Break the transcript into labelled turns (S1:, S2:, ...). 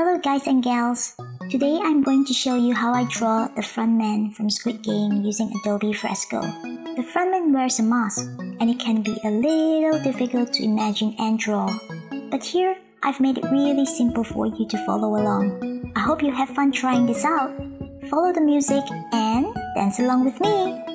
S1: Hello guys and gals. Today I'm going to show you how I draw the frontman from Squid Game using Adobe Fresco. The frontman wears a mask and it can be a little difficult to imagine and draw. But here I've made it really simple for you to follow along. I hope you have fun trying this out. Follow the music and dance along with me.